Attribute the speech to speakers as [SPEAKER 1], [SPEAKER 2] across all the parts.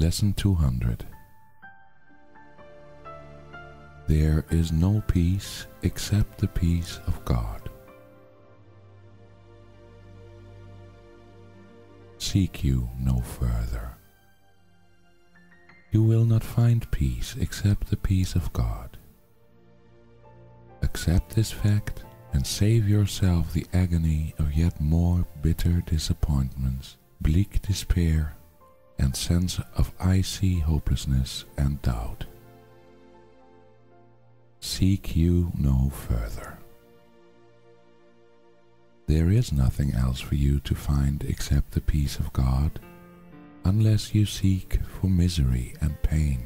[SPEAKER 1] Lesson 200 There is no peace except the peace of God. Seek you no further. You will not find peace except the peace of God. Accept this fact and save yourself the agony of yet more bitter disappointments, bleak despair, and sense of icy hopelessness and doubt. Seek you no further. There is nothing else for you to find except the peace of God, unless you seek for misery and pain.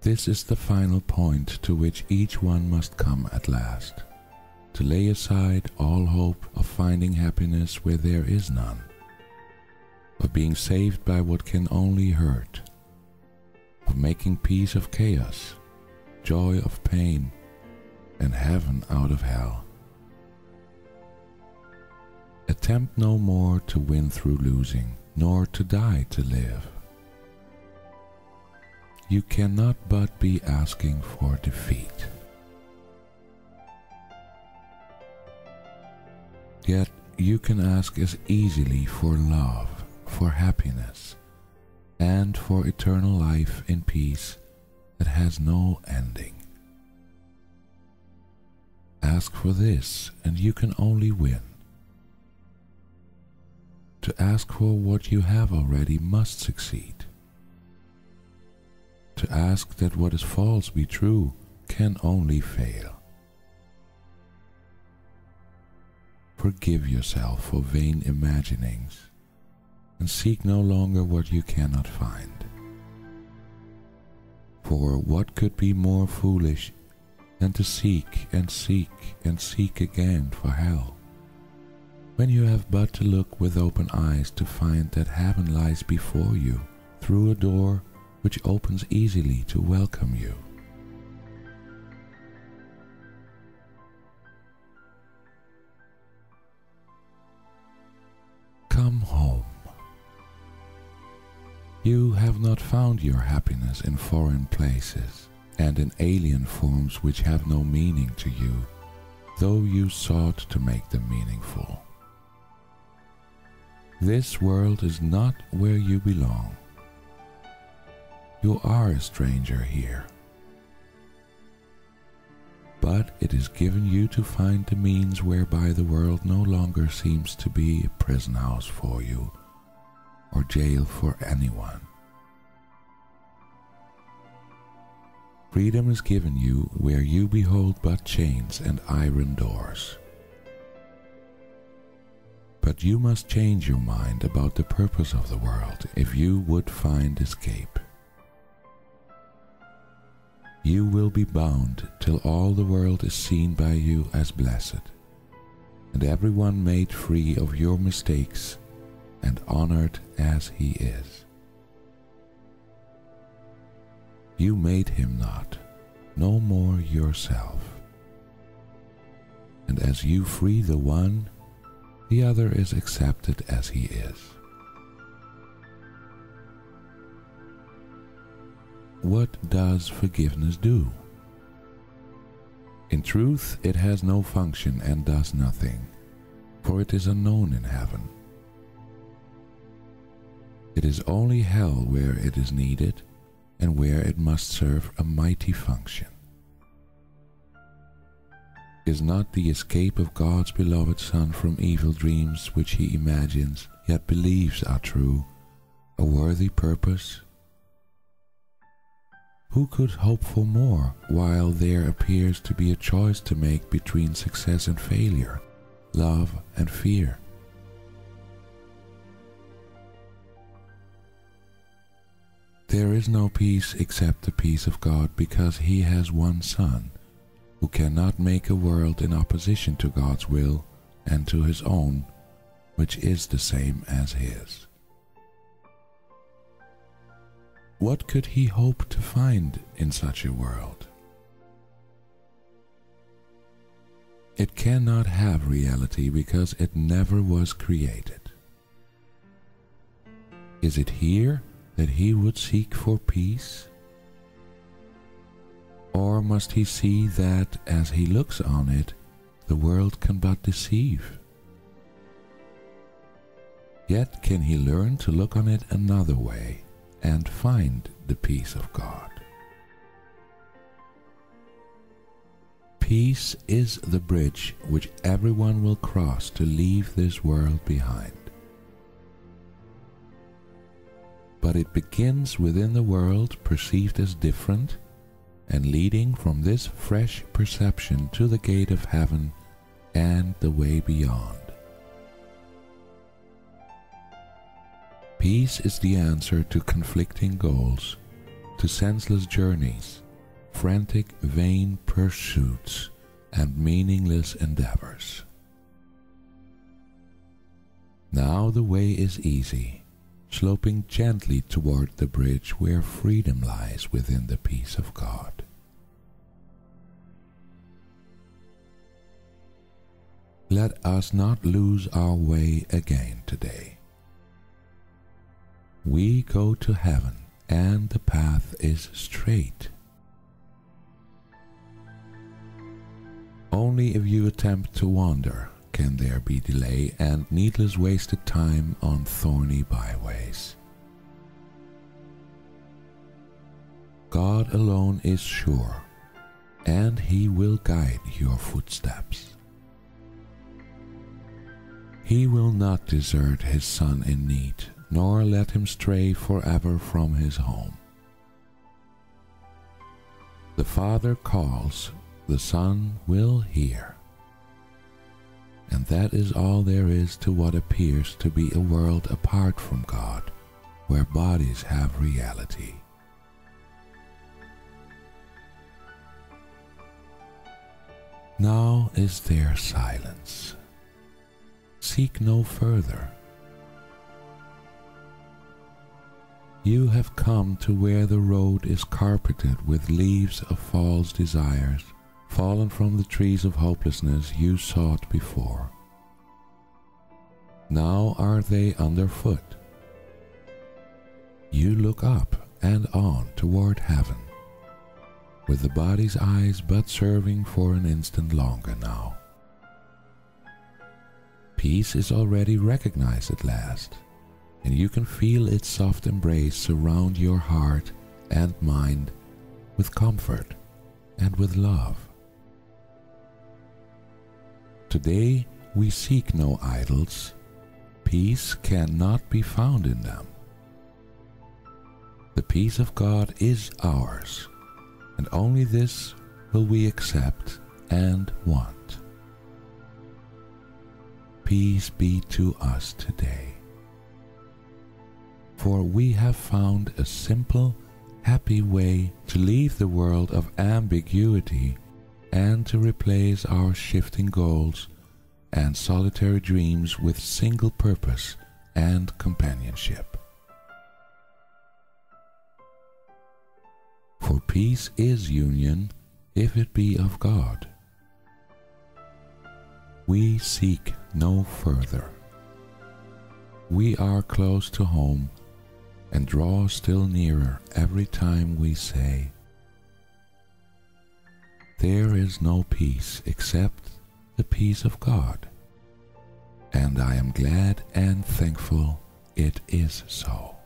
[SPEAKER 1] This is the final point to which each one must come at last to lay aside all hope of finding happiness where there is none, of being saved by what can only hurt, of making peace of chaos, joy of pain, and heaven out of hell. Attempt no more to win through losing, nor to die to live. You cannot but be asking for defeat. Yet you can ask as easily for love, for happiness, and for eternal life in peace that has no ending. Ask for this, and you can only win. To ask for what you have already must succeed. To ask that what is false be true can only fail. Forgive yourself for vain imaginings and seek no longer what you cannot find. For what could be more foolish than to seek and seek and seek again for hell, when you have but to look with open eyes to find that heaven lies before you through a door which opens easily to welcome you? Come home. You have not found your happiness in foreign places and in alien forms which have no meaning to you, though you sought to make them meaningful. This world is not where you belong. You are a stranger here. But it is given you to find the means whereby the world no longer seems to be a prison house for you or jail for anyone. Freedom is given you where you behold but chains and iron doors. But you must change your mind about the purpose of the world if you would find escape. You will be bound till all the world is seen by you as blessed, and everyone made free of your mistakes and honored as he is. You made him not, no more yourself. And as you free the one, the other is accepted as he is. What does forgiveness do? In truth, it has no function and does nothing, for it is unknown in heaven. It is only hell where it is needed and where it must serve a mighty function. Is not the escape of God's beloved Son from evil dreams which he imagines yet believes are true a worthy purpose who could hope for more while there appears to be a choice to make between success and failure, love and fear? There is no peace except the peace of God because He has one Son who cannot make a world in opposition to God's will and to His own, which is the same as His. What could he hope to find in such a world? It cannot have reality because it never was created. Is it here that he would seek for peace? Or must he see that as he looks on it, the world can but deceive? Yet can he learn to look on it another way and find the peace of God? Peace is the bridge which everyone will cross to leave this world behind. But it begins within the world perceived as different and leading from this fresh perception to the gate of heaven and the way beyond. Peace is the answer to conflicting goals, to senseless journeys, frantic, vain pursuits, and meaningless endeavors. Now the way is easy, sloping gently toward the bridge where freedom lies within the peace of God. Let us not lose our way again today. We go to heaven, and the path is straight. Only if you attempt to wander can there be delay and needless wasted time on thorny byways. God alone is sure, and He will guide your footsteps. He will not desert His Son in need, nor let him stray forever from his home. The Father calls the Son will hear. And that is all there is to what appears to be a world apart from God, where bodies have reality. Now is there silence. Seek no further. You have come to where the road is carpeted with leaves of false desires fallen from the trees of hopelessness you sought before. Now are they underfoot. You look up and on toward heaven, with the body's eyes but serving for an instant longer now. Peace is already recognized at last, and you can feel its soft embrace surround your heart and mind with comfort and with love. Today we seek no idols. Peace cannot be found in them. The peace of God is ours, and only this will we accept and want. Peace be to us today. For we have found a simple, happy way to leave the world of ambiguity and to replace our shifting goals and solitary dreams with single purpose and companionship. For peace is union if it be of God. We seek no further. We are close to home and draw still nearer every time we say, there is no peace except the peace of God. And I am glad and thankful it is so.